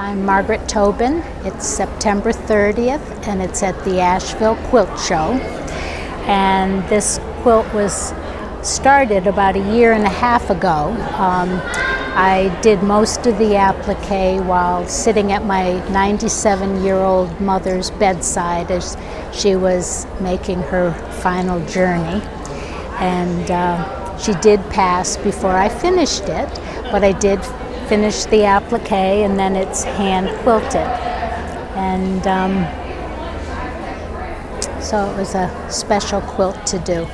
I'm Margaret Tobin. It's September 30th and it's at the Asheville Quilt Show. And this quilt was started about a year and a half ago. Um, I did most of the applique while sitting at my 97 year old mother's bedside as she was making her final journey. And uh, she did pass before I finished it, but I did finish the applique and then it's hand quilted. And um, so it was a special quilt to do.